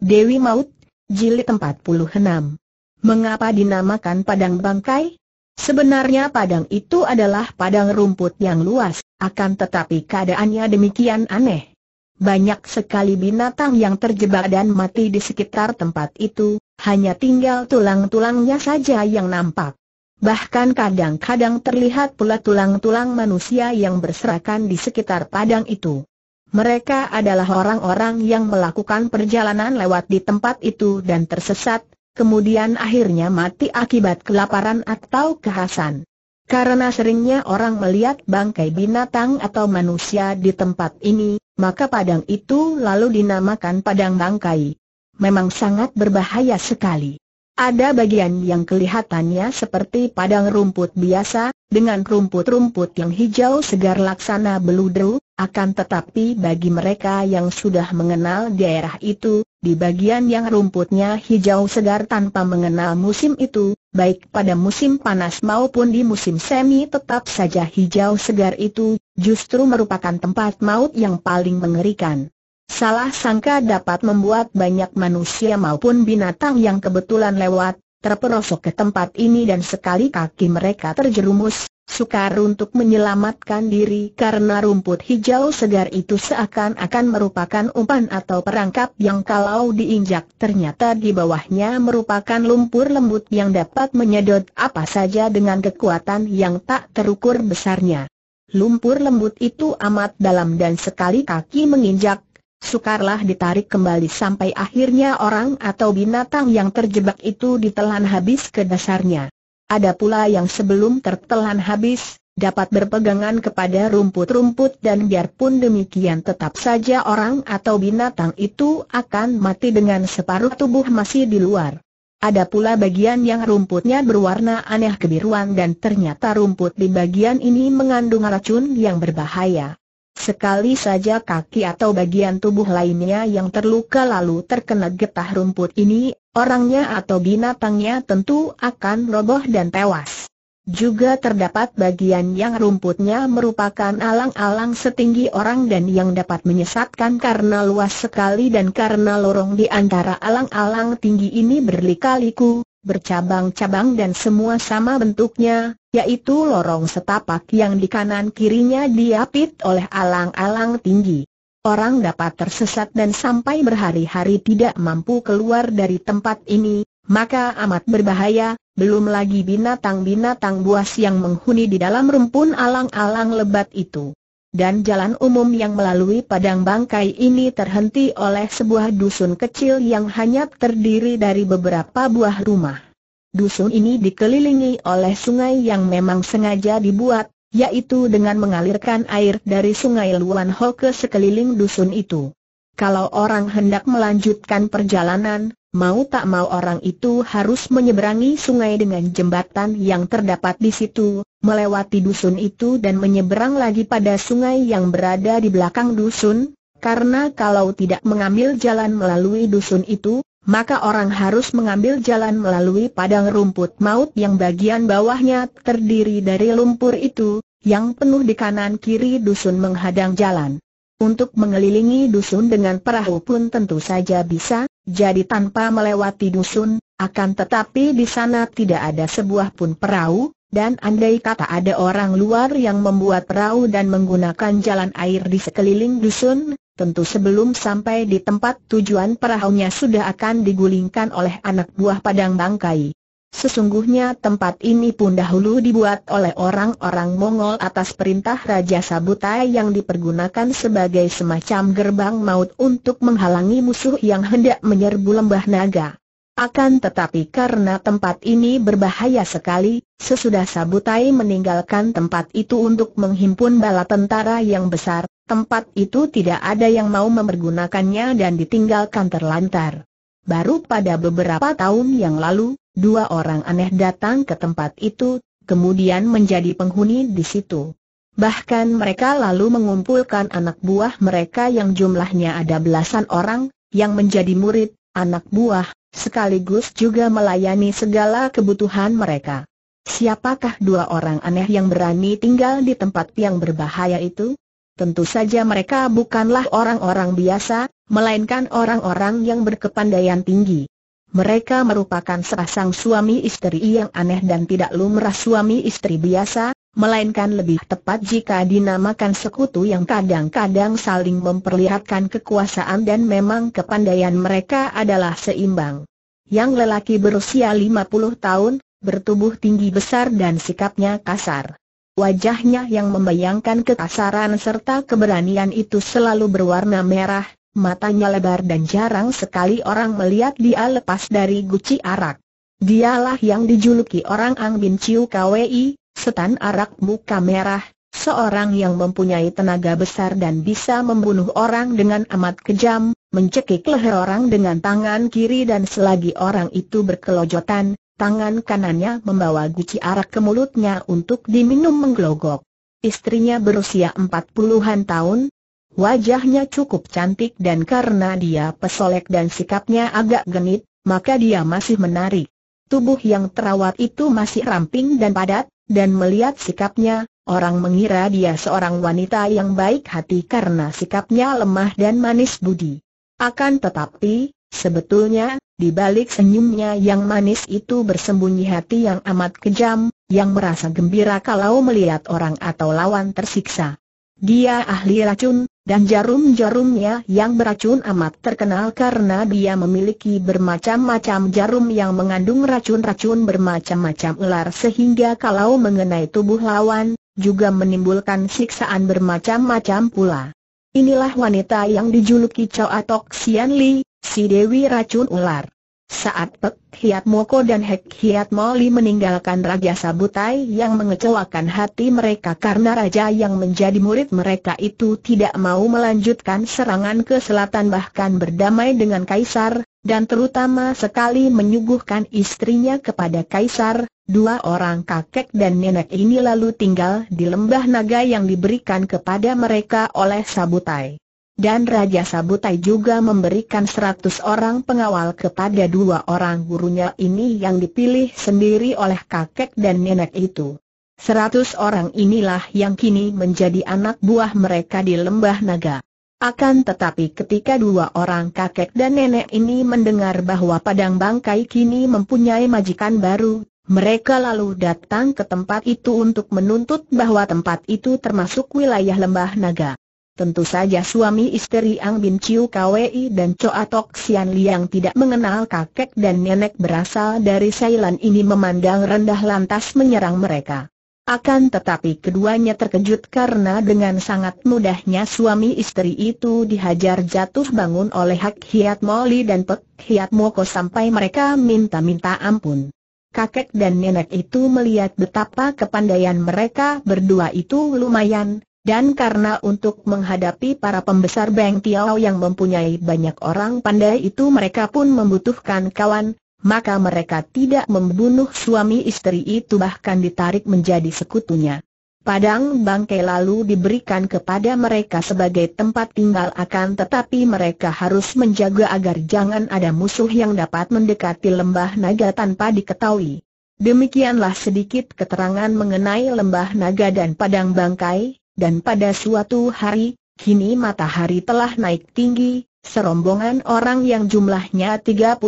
Dewi Maut, Jilid 46. Mengapa dinamakan padang bangkai? Sebenarnya padang itu adalah padang rumput yang luas, akan tetapi keadaannya demikian aneh. Banyak sekali binatang yang terjebak dan mati di sekitar tempat itu, hanya tinggal tulang-tulangnya saja yang nampak. Bahkan kadang-kadang terlihat pula tulang-tulang manusia yang berserakan di sekitar padang itu. Mereka adalah orang-orang yang melakukan perjalanan lewat di tempat itu dan tersesat, kemudian akhirnya mati akibat kelaparan atau kehasan. Karena seringnya orang melihat bangkai binatang atau manusia di tempat ini, maka padang itu lalu dinamakan padang bangkai. Memang sangat berbahaya sekali. Ada bagian yang kelihatannya seperti padang rumput biasa, dengan rumput-rumput yang hijau segar laksana beludru, akan tetapi bagi mereka yang sudah mengenal daerah itu, di bagian yang rumputnya hijau segar tanpa mengenal musim itu, baik pada musim panas maupun di musim semi tetap saja hijau segar itu, justru merupakan tempat maut yang paling mengerikan. Salah sangka dapat membuat banyak manusia maupun binatang yang kebetulan lewat, terperosok ke tempat ini dan sekali kaki mereka terjerumus, sukar untuk menyelamatkan diri karena rumput hijau segar itu seakan-akan merupakan umpan atau perangkap yang kalau diinjak ternyata di bawahnya merupakan lumpur lembut yang dapat menyedot apa saja dengan kekuatan yang tak terukur besarnya. Lumpur lembut itu amat dalam dan sekali kaki menginjak Sukarlah ditarik kembali sampai akhirnya orang atau binatang yang terjebak itu ditelan habis ke dasarnya. Ada pula yang sebelum tertelan habis, dapat berpegangan kepada rumput-rumput dan biarpun demikian tetap saja orang atau binatang itu akan mati dengan separuh tubuh masih di luar. Ada pula bagian yang rumputnya berwarna aneh kebiruan dan ternyata rumput di bagian ini mengandung racun yang berbahaya. Sekali saja kaki atau bagian tubuh lainnya yang terluka lalu terkena getah rumput ini, orangnya atau binatangnya tentu akan roboh dan tewas. Juga terdapat bagian yang rumputnya merupakan alang-alang setinggi orang dan yang dapat menyesatkan karena luas sekali dan karena lorong di antara alang-alang tinggi ini berlika-liku, bercabang-cabang dan semua sama bentuknya, yaitu lorong setapak yang di kanan kirinya diapit oleh alang-alang tinggi. Orang dapat tersesat dan sampai berhari-hari tidak mampu keluar dari tempat ini, maka amat berbahaya, belum lagi binatang-binatang buas yang menghuni di dalam rumpun alang-alang lebat itu dan jalan umum yang melalui padang bangkai ini terhenti oleh sebuah dusun kecil yang hanya terdiri dari beberapa buah rumah. Dusun ini dikelilingi oleh sungai yang memang sengaja dibuat, yaitu dengan mengalirkan air dari sungai Luan Ho ke sekeliling dusun itu. Kalau orang hendak melanjutkan perjalanan, mau tak mau orang itu harus menyeberangi sungai dengan jembatan yang terdapat di situ, melewati dusun itu dan menyeberang lagi pada sungai yang berada di belakang dusun, karena kalau tidak mengambil jalan melalui dusun itu, maka orang harus mengambil jalan melalui padang rumput maut yang bagian bawahnya terdiri dari lumpur itu, yang penuh di kanan kiri dusun menghadang jalan. Untuk mengelilingi dusun dengan perahu pun tentu saja bisa, jadi tanpa melewati dusun, akan tetapi di sana tidak ada sebuah pun perahu, dan andai kata ada orang luar yang membuat perahu dan menggunakan jalan air di sekeliling dusun, tentu sebelum sampai di tempat tujuan perahunya sudah akan digulingkan oleh anak buah padang bangkai. Sesungguhnya tempat ini pun dahulu dibuat oleh orang-orang Mongol atas perintah Raja Sabutai yang dipergunakan sebagai semacam gerbang maut untuk menghalangi musuh yang hendak menyerbu lembah naga. Akan tetapi karena tempat ini berbahaya sekali, sesudah Sabutai meninggalkan tempat itu untuk menghimpun bala tentara yang besar, tempat itu tidak ada yang mau mempergunakannya dan ditinggalkan terlantar. Baru pada beberapa tahun yang lalu, dua orang aneh datang ke tempat itu, kemudian menjadi penghuni di situ. Bahkan mereka lalu mengumpulkan anak buah mereka yang jumlahnya ada belasan orang, yang menjadi murid, anak buah, sekaligus juga melayani segala kebutuhan mereka. Siapakah dua orang aneh yang berani tinggal di tempat yang berbahaya itu? Tentu saja mereka bukanlah orang-orang biasa, melainkan orang-orang yang berkepandaian tinggi. Mereka merupakan sepasang suami istri yang aneh dan tidak lumrah suami istri biasa, melainkan lebih tepat jika dinamakan sekutu yang kadang-kadang saling memperlihatkan kekuasaan dan memang kepandaian mereka adalah seimbang. Yang lelaki berusia 50 tahun, bertubuh tinggi besar dan sikapnya kasar. Wajahnya yang membayangkan kekasaran serta keberanian itu selalu berwarna merah, matanya lebar dan jarang sekali orang melihat dia lepas dari guci arak. Dialah yang dijuluki orang Ang Bin Chiu KWI, setan arak muka merah, seorang yang mempunyai tenaga besar dan bisa membunuh orang dengan amat kejam, mencekik leher orang dengan tangan kiri dan selagi orang itu berkelojotan, tangan kanannya membawa guci arak ke mulutnya untuk diminum menggelogok. Istrinya berusia empat puluhan tahun, wajahnya cukup cantik dan karena dia pesolek dan sikapnya agak genit, maka dia masih menarik. Tubuh yang terawat itu masih ramping dan padat, dan melihat sikapnya, orang mengira dia seorang wanita yang baik hati karena sikapnya lemah dan manis budi. Akan tetapi, sebetulnya, di balik senyumnya yang manis itu bersembunyi hati yang amat kejam, yang merasa gembira kalau melihat orang atau lawan tersiksa. Dia ahli racun, dan jarum-jarumnya yang beracun amat terkenal karena dia memiliki bermacam-macam jarum yang mengandung racun-racun bermacam-macam ular sehingga kalau mengenai tubuh lawan, juga menimbulkan siksaan bermacam-macam pula. Inilah wanita yang dijuluki Chow Atok Sian Li, si Dewi Racun Ular. Saat Pek Hiat Moko dan Hek Hiat Moli meninggalkan Raja Sabutai yang mengecewakan hati mereka karena Raja yang menjadi murid mereka itu tidak mau melanjutkan serangan ke selatan bahkan berdamai dengan Kaisar, dan terutama sekali menyuguhkan istrinya kepada Kaisar, dua orang kakek dan nenek ini lalu tinggal di lembah naga yang diberikan kepada mereka oleh Sabutai dan Raja Sabutai juga memberikan seratus orang pengawal kepada dua orang gurunya ini yang dipilih sendiri oleh kakek dan nenek itu. Seratus orang inilah yang kini menjadi anak buah mereka di Lembah Naga. Akan tetapi ketika dua orang kakek dan nenek ini mendengar bahwa Padang Bangkai kini mempunyai majikan baru, mereka lalu datang ke tempat itu untuk menuntut bahwa tempat itu termasuk wilayah Lembah Naga. Tentu saja suami istri Ang Bin Chiu KWI dan Choa Tok Sian Liang tidak mengenal kakek dan nenek berasal dari Sailan ini memandang rendah lantas menyerang mereka. Akan tetapi keduanya terkejut karena dengan sangat mudahnya suami istri itu dihajar jatuh bangun oleh Hak Hiat Moli dan Pek Hiat Moko sampai mereka minta-minta ampun. Kakek dan nenek itu melihat betapa kepandaian mereka berdua itu lumayan, dan karena untuk menghadapi para pembesar Beng Tiao yang mempunyai banyak orang pandai itu mereka pun membutuhkan kawan, maka mereka tidak membunuh suami istri itu bahkan ditarik menjadi sekutunya. Padang bangkai lalu diberikan kepada mereka sebagai tempat tinggal akan tetapi mereka harus menjaga agar jangan ada musuh yang dapat mendekati lembah naga tanpa diketahui. Demikianlah sedikit keterangan mengenai lembah naga dan padang bangkai, dan pada suatu hari, kini matahari telah naik tinggi, serombongan orang yang jumlahnya 36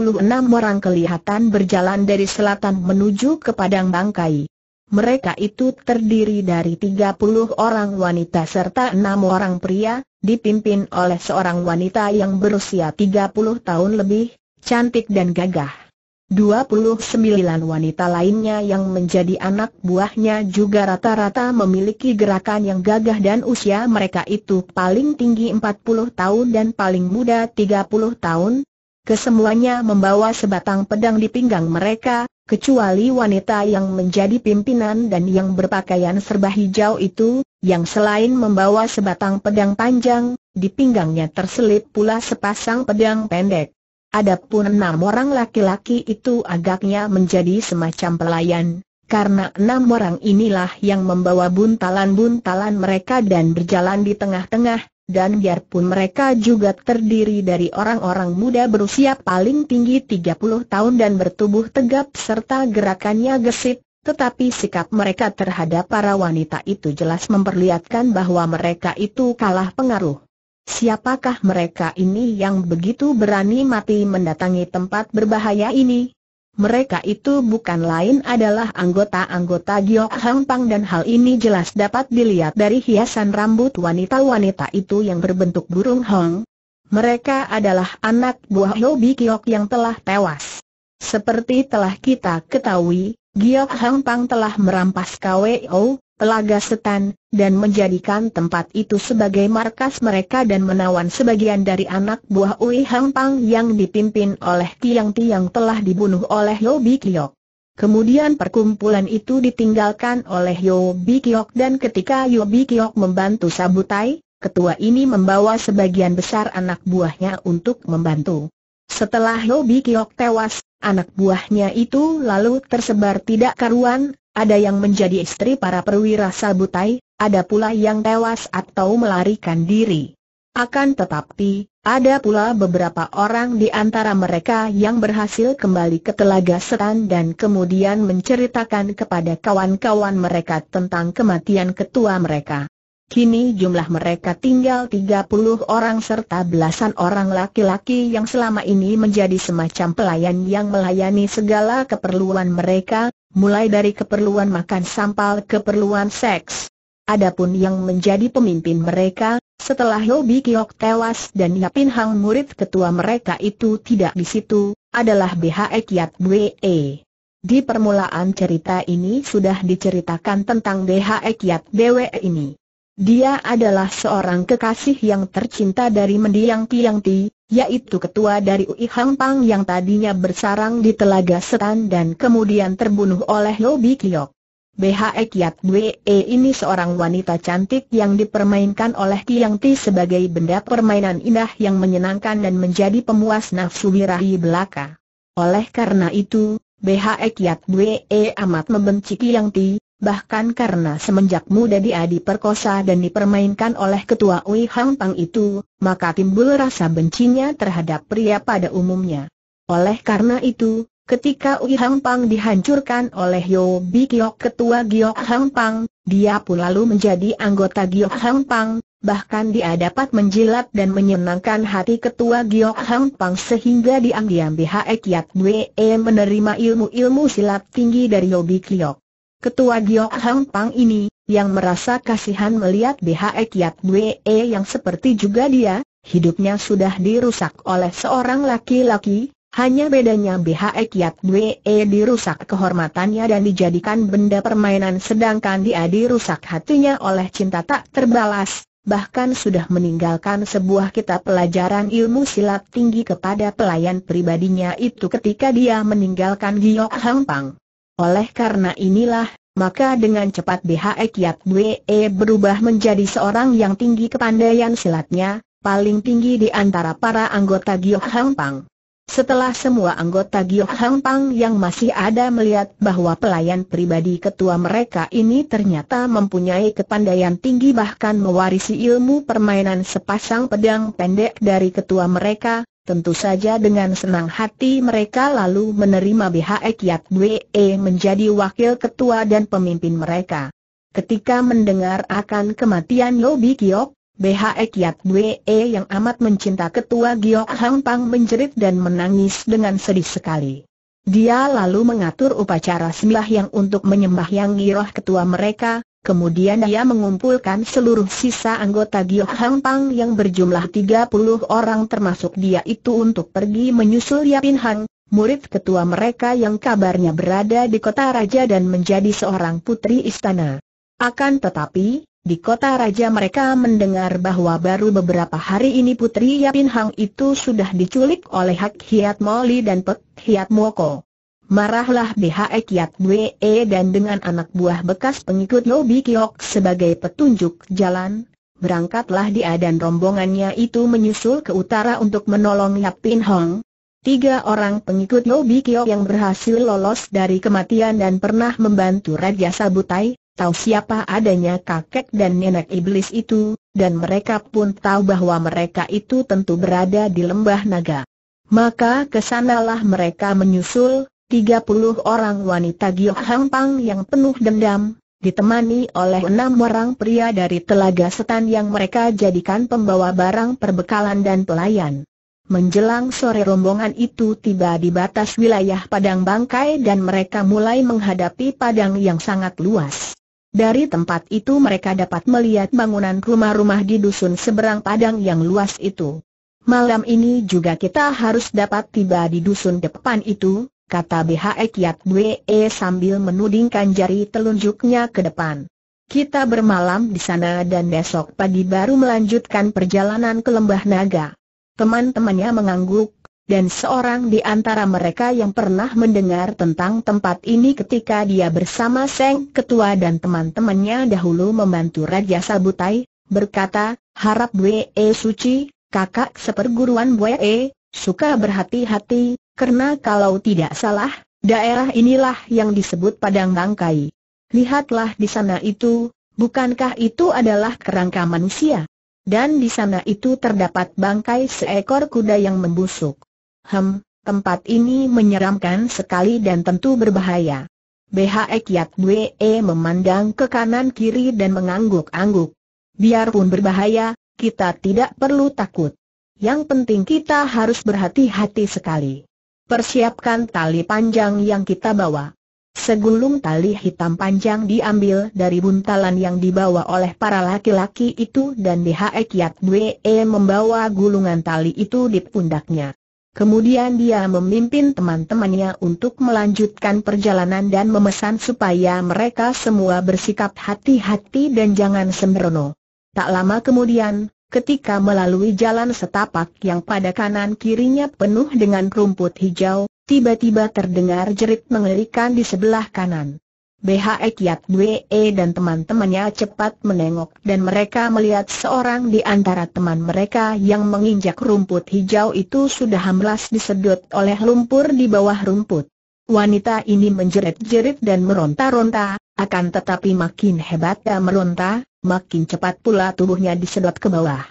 orang kelihatan berjalan dari selatan menuju ke padang bangkai. Mereka itu terdiri dari 30 orang wanita serta 6 orang pria, dipimpin oleh seorang wanita yang berusia 30 tahun lebih, cantik dan gagah. 29 wanita lainnya yang menjadi anak buahnya juga rata-rata memiliki gerakan yang gagah dan usia mereka itu paling tinggi 40 tahun dan paling muda 30 tahun. Kesemuanya membawa sebatang pedang di pinggang mereka, kecuali wanita yang menjadi pimpinan dan yang berpakaian serba hijau itu, yang selain membawa sebatang pedang panjang, di pinggangnya terselip pula sepasang pedang pendek. Adapun enam orang laki-laki itu agaknya menjadi semacam pelayan, karena enam orang inilah yang membawa buntalan-buntalan mereka dan berjalan di tengah-tengah, dan biarpun mereka juga terdiri dari orang-orang muda berusia paling tinggi 30 tahun dan bertubuh tegap serta gerakannya gesit, tetapi sikap mereka terhadap para wanita itu jelas memperlihatkan bahwa mereka itu kalah pengaruh. Siapakah mereka ini yang begitu berani mati mendatangi tempat berbahaya ini? Mereka itu bukan lain adalah anggota-anggota Giok Hang Pang dan hal ini jelas dapat dilihat dari hiasan rambut wanita-wanita itu yang berbentuk burung hong. Mereka adalah anak buah Hobi Kiok yang telah tewas. Seperti telah kita ketahui, Giok Hang Pang telah merampas KWO, Telaga Setan, dan menjadikan tempat itu sebagai markas mereka dan menawan sebagian dari anak buah Ui Hang Pang yang dipimpin oleh Tiang Tiang telah dibunuh oleh Yobi Kiok. Kemudian perkumpulan itu ditinggalkan oleh Yobi Kiok dan ketika Yobi Kiok membantu Sabutai, ketua ini membawa sebagian besar anak buahnya untuk membantu. Setelah Yobi Kiok tewas, anak buahnya itu lalu tersebar tidak karuan, ada yang menjadi istri para perwira sabutai, ada pula yang tewas atau melarikan diri. Akan tetapi, ada pula beberapa orang di antara mereka yang berhasil kembali ke Telaga Setan dan kemudian menceritakan kepada kawan-kawan mereka tentang kematian ketua mereka. Kini jumlah mereka tinggal 30 orang serta belasan orang laki-laki yang selama ini menjadi semacam pelayan yang melayani segala keperluan mereka, mulai dari keperluan makan sampai keperluan seks. Adapun yang menjadi pemimpin mereka, setelah Hobi Kiok tewas dan Yapin Hang murid ketua mereka itu tidak di situ, adalah BH Kiat Bwe. Di permulaan cerita ini sudah diceritakan tentang BH Kiat Bwe ini. Dia adalah seorang kekasih yang tercinta dari mendiang Tiang Ti, yaitu ketua dari Ui Hang Pang yang tadinya bersarang di Telaga Setan dan kemudian terbunuh oleh Lobi Kiok. BH Kiat Dwe ini seorang wanita cantik yang dipermainkan oleh Tiang Ti sebagai benda permainan indah yang menyenangkan dan menjadi pemuas nafsu birahi belaka. Oleh karena itu, BH Kiat Dwe amat membenci Tiang Ti, bahkan karena semenjak muda dia diperkosa dan dipermainkan oleh ketua Ui Hang Pang itu, maka timbul rasa bencinya terhadap pria pada umumnya. Oleh karena itu, ketika Ui Hang Pang dihancurkan oleh Yo Bi Kiok ketua Giok Hang Pang, dia pun lalu menjadi anggota Giok Hang Pang, bahkan dia dapat menjilat dan menyenangkan hati ketua Giok Hang Pang sehingga diambil BHE Kiat Bwe menerima ilmu-ilmu silat tinggi dari Yo Bi Kiok. Ketua Giok Hang Pang ini, yang merasa kasihan melihat BHE Kiat Bwe yang seperti juga dia, hidupnya sudah dirusak oleh seorang laki-laki, hanya bedanya BHE Kiat Bwe dirusak kehormatannya dan dijadikan benda permainan sedangkan dia dirusak hatinya oleh cinta tak terbalas, bahkan sudah meninggalkan sebuah kitab pelajaran ilmu silat tinggi kepada pelayan pribadinya itu ketika dia meninggalkan Giok Hang Pang. Oleh karena inilah, maka dengan cepat BHE Kiat Bwe berubah menjadi seorang yang tinggi kepandaian silatnya, paling tinggi di antara para anggota Giok Hang Pang. Setelah semua anggota Giok Hang Pang yang masih ada melihat bahwa pelayan pribadi ketua mereka ini ternyata mempunyai kepandaian tinggi bahkan mewarisi ilmu permainan sepasang pedang pendek dari ketua mereka, Tentu saja dengan senang hati mereka lalu menerima BHE Kiat Bwe menjadi wakil ketua dan pemimpin mereka. Ketika mendengar akan kematian Lobi Kiok, BHE Kiat Bwe yang amat mencinta ketua Giok Hang Pang menjerit dan menangis dengan sedih sekali. Dia lalu mengatur upacara sembahyang untuk menyembah yang giroh ketua mereka, Kemudian dia mengumpulkan seluruh sisa anggota Giok Hang Pang yang berjumlah 30 orang termasuk dia itu untuk pergi menyusul Yapin Hang, murid ketua mereka yang kabarnya berada di kota raja dan menjadi seorang putri istana. Akan tetapi, di kota raja mereka mendengar bahwa baru beberapa hari ini putri Yapin Hang itu sudah diculik oleh Hak Hiat Moli dan Pek Hiat Moko. Marahlah BHE Kiat Bwe dan dengan anak buah bekas pengikut Yobi Kiok sebagai petunjuk jalan, berangkatlah dia dan rombongannya itu menyusul ke utara untuk menolong Yap Pin Hong. Tiga orang pengikut Yobi Kiok yang berhasil lolos dari kematian dan pernah membantu Raja Sabutai, tahu siapa adanya kakek dan nenek iblis itu, dan mereka pun tahu bahwa mereka itu tentu berada di lembah naga. Maka ke sanalah mereka menyusul, 30 orang wanita Giok Hang yang penuh dendam, ditemani oleh enam orang pria dari Telaga Setan yang mereka jadikan pembawa barang perbekalan dan pelayan. Menjelang sore rombongan itu tiba di batas wilayah Padang Bangkai dan mereka mulai menghadapi padang yang sangat luas. Dari tempat itu mereka dapat melihat bangunan rumah-rumah di dusun seberang padang yang luas itu. Malam ini juga kita harus dapat tiba di dusun depan itu, kata BHE Kiat Bwe sambil menudingkan jari telunjuknya ke depan. Kita bermalam di sana dan besok pagi baru melanjutkan perjalanan ke Lembah Naga. Teman-temannya mengangguk, dan seorang di antara mereka yang pernah mendengar tentang tempat ini ketika dia bersama Seng Ketua dan teman-temannya dahulu membantu Raja Sabutai, berkata, harap Bwe Suci, kakak seperguruan Bwe, suka berhati-hati, karena kalau tidak salah, daerah inilah yang disebut Padang Bangkai. Lihatlah di sana itu, bukankah itu adalah kerangka manusia? Dan di sana itu terdapat bangkai seekor kuda yang membusuk. Hem, tempat ini menyeramkan sekali dan tentu berbahaya. BHE Kiat Dwe memandang ke kanan kiri dan mengangguk-angguk. Biarpun berbahaya, kita tidak perlu takut. Yang penting kita harus berhati-hati sekali. Persiapkan tali panjang yang kita bawa. Segulung tali hitam panjang diambil dari buntalan yang dibawa oleh para laki-laki itu dan DHE Kiat Dwe membawa gulungan tali itu di pundaknya. Kemudian dia memimpin teman-temannya untuk melanjutkan perjalanan dan memesan supaya mereka semua bersikap hati-hati dan jangan sembrono. Tak lama kemudian, Ketika melalui jalan setapak yang pada kanan kirinya penuh dengan rumput hijau, tiba-tiba terdengar jerit mengerikan di sebelah kanan. BHE Kiat Dwe dan teman-temannya cepat menengok dan mereka melihat seorang di antara teman mereka yang menginjak rumput hijau itu sudah hamblas disedot oleh lumpur di bawah rumput. Wanita ini menjerit-jerit dan meronta-ronta, akan tetapi makin hebat dan meronta, makin cepat pula tubuhnya disedot ke bawah.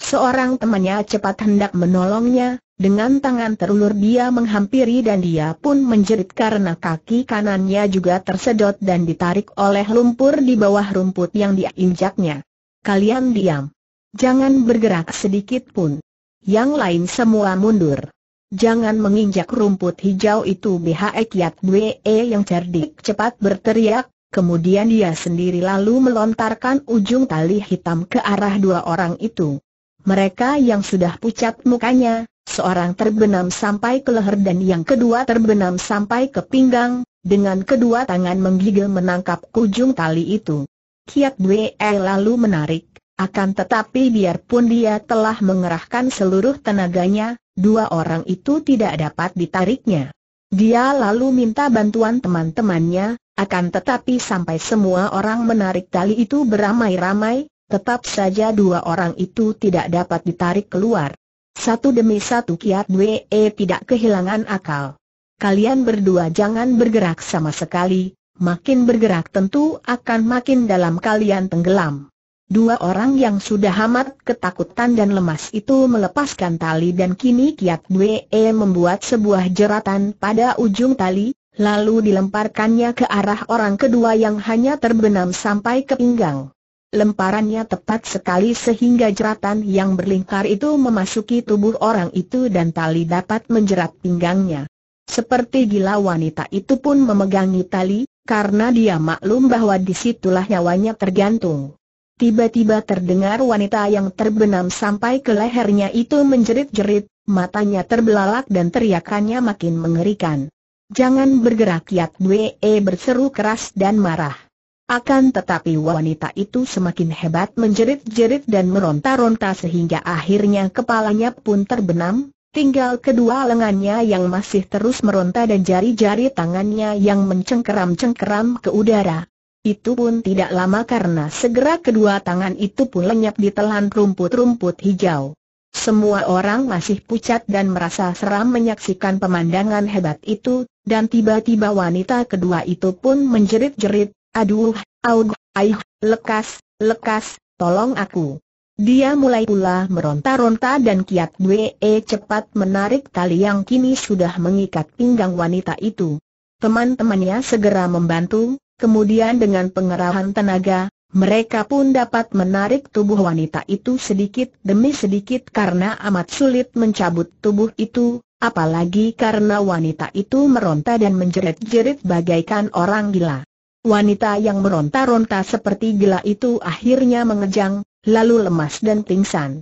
Seorang temannya cepat hendak menolongnya, dengan tangan terulur dia menghampiri dan dia pun menjerit karena kaki kanannya juga tersedot dan ditarik oleh lumpur di bawah rumput yang diinjaknya. Kalian diam. Jangan bergerak sedikit pun. Yang lain semua mundur. Jangan menginjak rumput hijau itu BHE Kiat Bwe yang cerdik cepat berteriak, Kemudian dia sendiri lalu melontarkan ujung tali hitam ke arah dua orang itu. Mereka yang sudah pucat mukanya, seorang terbenam sampai ke leher dan yang kedua terbenam sampai ke pinggang, dengan kedua tangan menggigil menangkap ujung tali itu. Kiat Bwe lalu menarik, akan tetapi biarpun dia telah mengerahkan seluruh tenaganya, dua orang itu tidak dapat ditariknya. Dia lalu minta bantuan teman-temannya, akan tetapi sampai semua orang menarik tali itu beramai-ramai, tetap saja dua orang itu tidak dapat ditarik keluar. Satu demi satu Kiat Dwe tidak kehilangan akal. Kalian berdua jangan bergerak sama sekali, makin bergerak tentu akan makin dalam kalian tenggelam. Dua orang yang sudah amat ketakutan dan lemas itu melepaskan tali dan kini Kiat Dwe membuat sebuah jeratan pada ujung tali, lalu dilemparkannya ke arah orang kedua yang hanya terbenam sampai ke pinggang. Lemparannya tepat sekali sehingga jeratan yang berlingkar itu memasuki tubuh orang itu dan tali dapat menjerat pinggangnya. Seperti gila wanita itu pun memegangi tali, karena dia maklum bahwa di situlah nyawanya tergantung. Tiba-tiba terdengar wanita yang terbenam sampai ke lehernya itu menjerit-jerit, matanya terbelalak dan teriakannya makin mengerikan. Jangan bergerak Yat Bwe berseru keras dan marah. Akan tetapi wanita itu semakin hebat menjerit-jerit dan meronta-ronta sehingga akhirnya kepalanya pun terbenam, tinggal kedua lengannya yang masih terus meronta dan jari-jari tangannya yang mencengkeram-cengkeram ke udara. Itu pun tidak lama karena segera kedua tangan itu pun lenyap di telan rumput-rumput hijau. Semua orang masih pucat dan merasa seram menyaksikan pemandangan hebat itu, dan tiba-tiba wanita kedua itu pun menjerit-jerit, aduh, aug, aih, lekas, lekas, tolong aku. Dia mulai pula meronta-ronta dan Kiat Bwe cepat menarik tali yang kini sudah mengikat pinggang wanita itu. Teman-temannya segera membantu, kemudian dengan pengerahan tenaga, mereka pun dapat menarik tubuh wanita itu sedikit demi sedikit karena amat sulit mencabut tubuh itu, apalagi karena wanita itu meronta dan menjerit-jerit bagaikan orang gila. Wanita yang meronta-ronta seperti gila itu akhirnya mengejang, lalu lemas dan pingsan.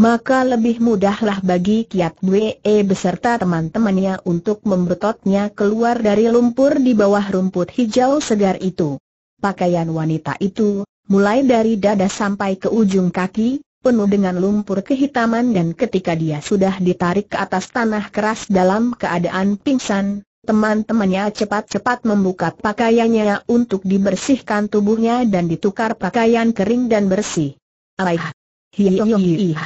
Maka lebih mudahlah bagi Kiat Bwe beserta teman-temannya untuk membetotnya keluar dari lumpur di bawah rumput hijau segar itu. Pakaian wanita itu, mulai dari dada sampai ke ujung kaki, penuh dengan lumpur kehitaman dan ketika dia sudah ditarik ke atas tanah keras dalam keadaan pingsan, teman-temannya cepat-cepat membuka pakaiannya untuk dibersihkan tubuhnya dan ditukar pakaian kering dan bersih. Aih! Hiyoyoyi!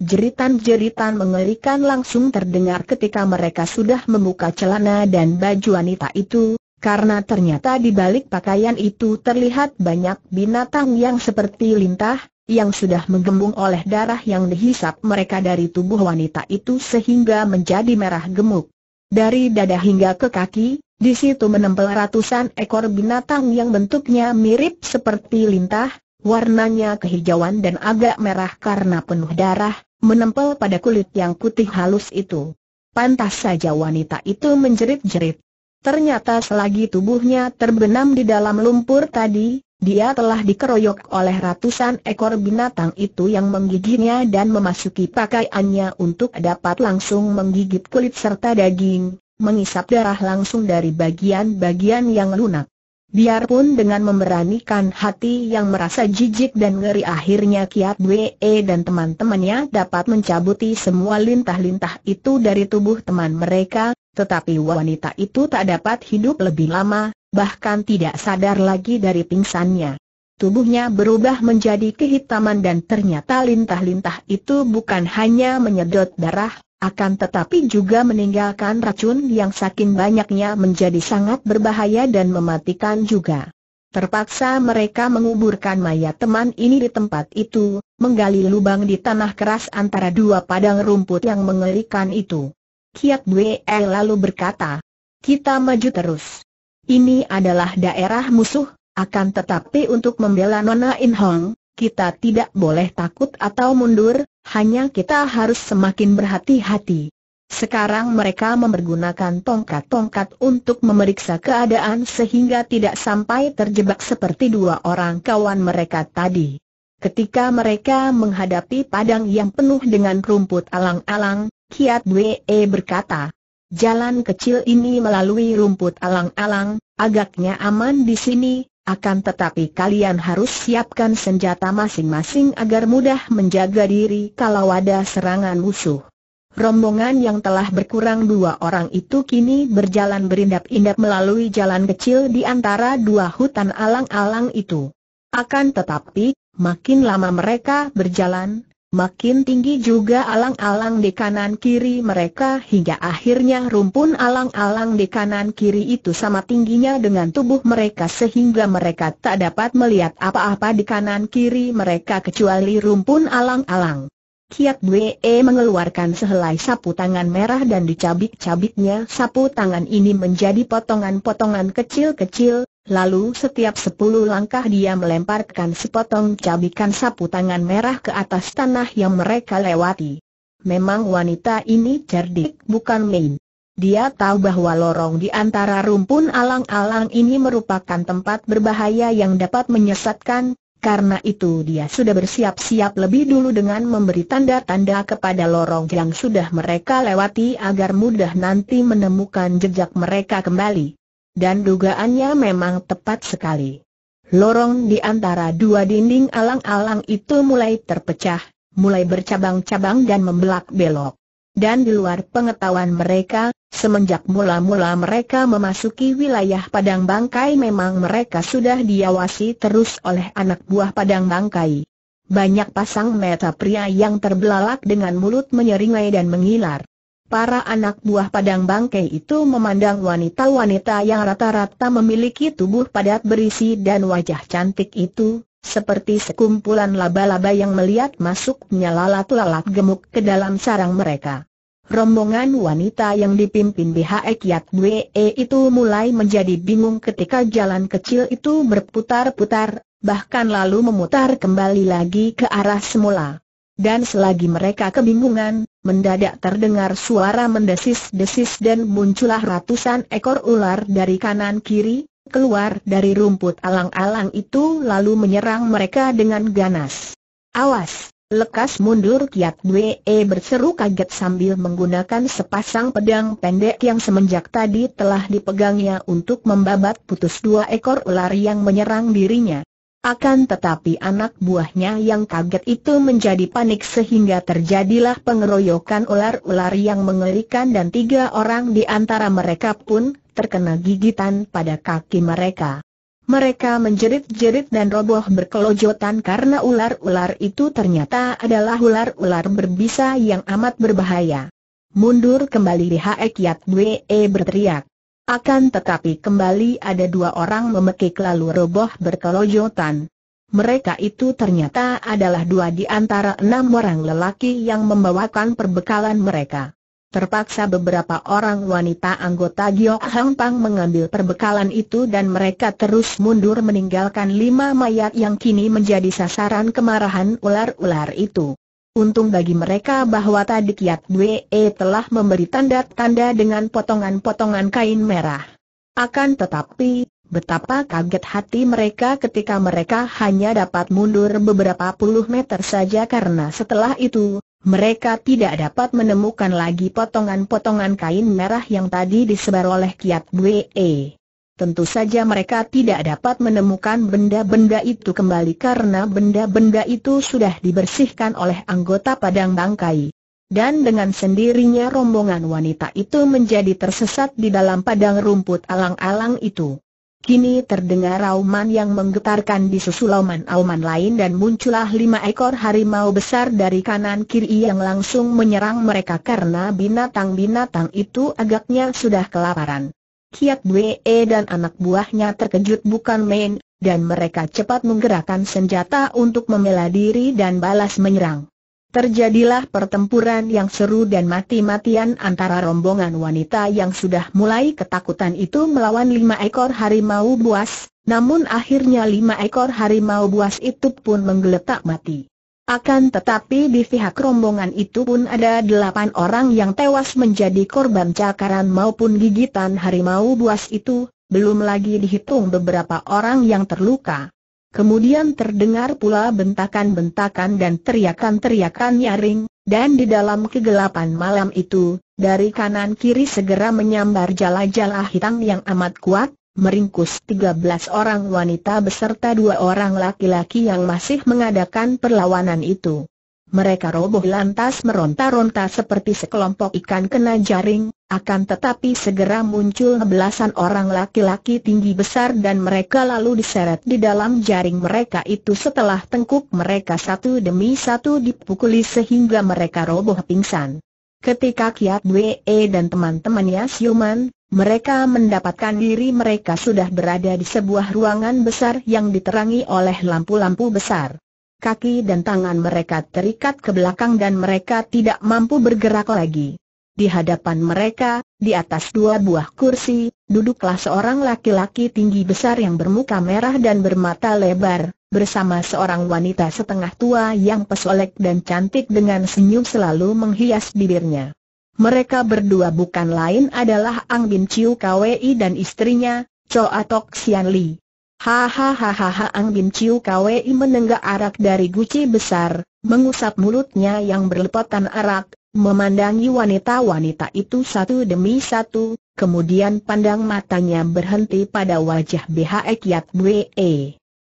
Jeritan-jeritan mengerikan langsung terdengar ketika mereka sudah membuka celana dan baju wanita itu, karena ternyata di balik pakaian itu terlihat banyak binatang yang seperti lintah, yang sudah menggembung oleh darah yang dihisap mereka dari tubuh wanita itu sehingga menjadi merah gemuk. Dari dada hingga ke kaki, di situ menempel ratusan ekor binatang yang bentuknya mirip seperti lintah, warnanya kehijauan dan agak merah karena penuh darah, menempel pada kulit yang putih halus itu. Pantas saja wanita itu menjerit-jerit. Ternyata selagi tubuhnya terbenam di dalam lumpur tadi, dia telah dikeroyok oleh ratusan ekor binatang itu yang menggigitnya dan memasuki pakaiannya untuk dapat langsung menggigit kulit serta daging, mengisap darah langsung dari bagian-bagian yang lunak. Biarpun dengan memberanikan hati yang merasa jijik dan ngeri akhirnya Kiat Bwe dan teman-temannya dapat mencabuti semua lintah-lintah itu dari tubuh teman mereka, tetapi wanita itu tak dapat hidup lebih lama, bahkan tidak sadar lagi dari pingsannya. Tubuhnya berubah menjadi kehitaman dan ternyata lintah-lintah itu bukan hanya menyedot darah, akan tetapi juga meninggalkan racun yang saking banyaknya menjadi sangat berbahaya dan mematikan juga. Terpaksa mereka menguburkan mayat teman ini di tempat itu, menggali lubang di tanah keras antara dua padang rumput yang mengerikan itu. Kiat Bwe lalu berkata, kita maju terus. Ini adalah daerah musuh, akan tetapi untuk membela Nona In Hong, kita tidak boleh takut atau mundur, hanya kita harus semakin berhati-hati. Sekarang mereka mempergunakan tongkat-tongkat untuk memeriksa keadaan sehingga tidak sampai terjebak seperti dua orang kawan mereka tadi. Ketika mereka menghadapi padang yang penuh dengan rumput alang-alang, Kiat Bwe berkata, Jalan kecil ini melalui rumput alang-alang, agaknya aman di sini, akan tetapi kalian harus siapkan senjata masing-masing agar mudah menjaga diri kalau ada serangan musuh. Rombongan yang telah berkurang dua orang itu kini berjalan berindap-indap melalui jalan kecil di antara dua hutan alang-alang itu. Akan tetapi, makin lama mereka berjalan, Makin tinggi juga alang-alang di kanan kiri mereka hingga akhirnya rumpun alang-alang di kanan kiri itu sama tingginya dengan tubuh mereka sehingga mereka tak dapat melihat apa-apa di kanan kiri mereka kecuali rumpun alang-alang. Kiat Bwe mengeluarkan sehelai sapu tangan merah dan dicabik-cabiknya sapu tangan ini menjadi potongan-potongan kecil-kecil, Lalu setiap sepuluh langkah dia melemparkan sepotong cabikan sapu tangan merah ke atas tanah yang mereka lewati. Memang wanita ini cerdik bukan main. Dia tahu bahwa lorong di antara rumpun alang-alang ini merupakan tempat berbahaya yang dapat menyesatkan, karena itu dia sudah bersiap-siap lebih dulu dengan memberi tanda-tanda kepada lorong yang sudah mereka lewati agar mudah nanti menemukan jejak mereka kembali. Dan dugaannya memang tepat sekali. Lorong di antara dua dinding alang-alang itu mulai terpecah, mulai bercabang-cabang dan membelak belok. Dan di luar pengetahuan mereka, semenjak mula-mula mereka memasuki wilayah Padang Bangkai memang mereka sudah diawasi terus oleh anak buah Padang Bangkai. Banyak pasang mata pria yang terbelalak dengan mulut menyeringai dan mengilar. Para anak buah padang bangkai itu memandang wanita-wanita yang rata-rata memiliki tubuh padat berisi dan wajah cantik itu, seperti sekumpulan laba-laba yang melihat masuknya lalat-lalat gemuk ke dalam sarang mereka. Rombongan wanita yang dipimpin BHE Kiat Bwe itu mulai menjadi bingung ketika jalan kecil itu berputar-putar, bahkan lalu memutar kembali lagi ke arah semula. Dan selagi mereka kebingungan, mendadak terdengar suara mendesis-desis dan muncullah ratusan ekor ular dari kanan kiri, keluar dari rumput alang-alang itu lalu menyerang mereka dengan ganas. Awas! Lekas mundur Kiat Dwe berseru kaget sambil menggunakan sepasang pedang pendek yang semenjak tadi telah dipegangnya untuk membabat putus dua ekor ular yang menyerang dirinya. Akan tetapi anak buahnya yang kaget itu menjadi panik sehingga terjadilah pengeroyokan ular-ular yang mengerikan dan tiga orang di antara mereka pun terkena gigitan pada kaki mereka. Mereka menjerit-jerit dan roboh berkelojotan karena ular-ular itu ternyata adalah ular-ular berbisa yang amat berbahaya. Mundur kembali Haekiat Bwe berteriak. Akan tetapi kembali ada dua orang memekik lalu roboh berkelojotan. Mereka itu ternyata adalah dua di antara enam orang lelaki yang membawakan perbekalan mereka. Terpaksa beberapa orang wanita anggota Giok Hang Pang mengambil perbekalan itu dan mereka terus mundur meninggalkan lima mayat yang kini menjadi sasaran kemarahan ular-ular itu. Untung bagi mereka bahwa tadi Kiat Dwe telah memberi tanda-tanda dengan potongan-potongan kain merah. Akan tetapi, betapa kaget hati mereka ketika mereka hanya dapat mundur beberapa puluh meter saja karena setelah itu, mereka tidak dapat menemukan lagi potongan-potongan kain merah yang tadi disebar oleh Kiat Bwe. Tentu saja mereka tidak dapat menemukan benda-benda itu kembali karena benda-benda itu sudah dibersihkan oleh anggota Padang Bangkai. Dan dengan sendirinya rombongan wanita itu menjadi tersesat di dalam padang rumput alang-alang itu. Kini terdengar auman yang menggetarkan di susul auman-auman lain dan muncullah lima ekor harimau besar dari kanan kiri yang langsung menyerang mereka karena binatang-binatang itu agaknya sudah kelaparan. Kiat Bwe dan anak buahnya terkejut bukan main, dan mereka cepat menggerakkan senjata untuk membela diri dan balas menyerang. Terjadilah pertempuran yang seru dan mati-matian antara rombongan wanita yang sudah mulai ketakutan itu melawan lima ekor harimau buas, namun akhirnya lima ekor harimau buas itu pun menggeletak mati. Akan tetapi di pihak rombongan itu pun ada delapan orang yang tewas menjadi korban cakaran maupun gigitan harimau buas itu, belum lagi dihitung beberapa orang yang terluka. Kemudian terdengar pula bentakan-bentakan dan teriakan-teriakan nyaring, dan di dalam kegelapan malam itu, dari kanan kiri segera menyambar jala-jala hitam yang amat kuat, meringkus 13 orang wanita beserta dua orang laki-laki yang masih mengadakan perlawanan itu. Mereka roboh lantas meronta-ronta seperti sekelompok ikan kena jaring, akan tetapi segera muncul belasan orang laki-laki tinggi besar dan mereka lalu diseret di dalam jaring mereka itu setelah tengkuk mereka satu demi satu dipukuli sehingga mereka roboh pingsan. Ketika Kiat Bwe dan teman-temannya siuman, mereka mendapatkan diri mereka sudah berada di sebuah ruangan besar yang diterangi oleh lampu-lampu besar kaki dan tangan mereka terikat ke belakang dan mereka tidak mampu bergerak lagi. Di hadapan mereka, di atas dua buah kursi, duduklah seorang laki-laki tinggi besar yang bermuka merah dan bermata lebar, bersama seorang wanita setengah tua yang pesolek dan cantik dengan senyum selalu menghias bibirnya. Mereka berdua bukan lain adalah Ang Bin Chiu Kwei dan istrinya, Cho Atok Sian Li. Hahaha Ang Bin Chiu Kwei menenggak arak dari guci besar, mengusap mulutnya yang berlepotan arak, memandangi wanita-wanita itu satu demi satu, kemudian pandang matanya berhenti pada wajah BHE Kiat Bwe.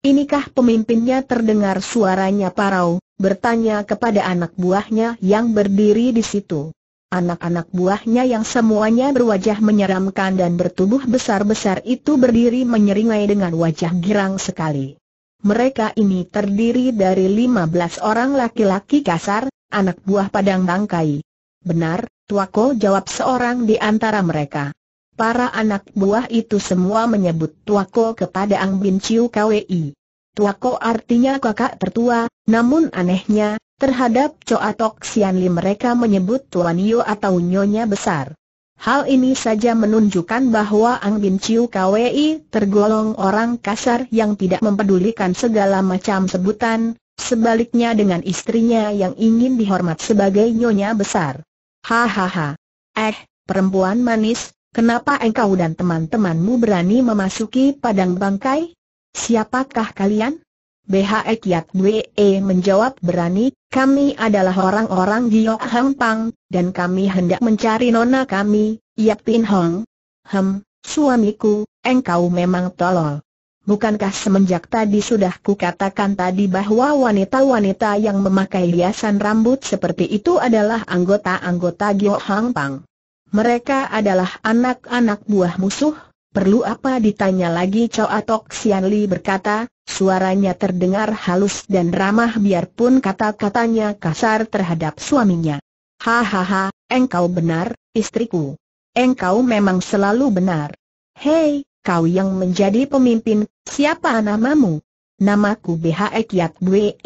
Inikah pemimpinnya terdengar suaranya parau, bertanya kepada anak buahnya yang berdiri di situ. Anak-anak buahnya yang semuanya berwajah menyeramkan dan bertubuh besar-besar itu berdiri menyeringai dengan wajah girang sekali. Mereka ini terdiri dari 15 orang laki-laki kasar, anak buah padang bangkai. Benar, Tuako jawab seorang di antara mereka. Para anak buah itu semua menyebut Tuako kepada Ang Bin Chiu Kwei. Tuako artinya kakak tertua, namun anehnya, Terhadap Choa Tok Sian Li mereka menyebut Tuan Yo atau Nyonya Besar. Hal ini saja menunjukkan bahwa Ang Bin Chiu KWI tergolong orang kasar yang tidak mempedulikan segala macam sebutan, sebaliknya dengan istrinya yang ingin dihormat sebagai Nyonya Besar. Hahaha. Eh, perempuan manis, kenapa engkau dan teman-temanmu berani memasuki padang bangkai? Siapakah kalian? BHE Kiat Bwe menjawab berani, kami adalah orang-orang Giok Hang Pang, dan kami hendak mencari nona kami, Yap Pin Hong. Hem, suamiku, engkau memang tolol. Bukankah semenjak tadi sudah kukatakan tadi bahwa wanita-wanita yang memakai hiasan rambut seperti itu adalah anggota-anggota Giok Hang Pang? Mereka adalah anak-anak buah musuh, perlu apa ditanya lagi Chow Atok Sian Li berkata, Suaranya terdengar halus dan ramah biarpun kata-katanya kasar terhadap suaminya. Hahaha, engkau benar, istriku. Engkau memang selalu benar. Hei, kau yang menjadi pemimpin, siapa namamu? Namaku BHE Kiat Bwe.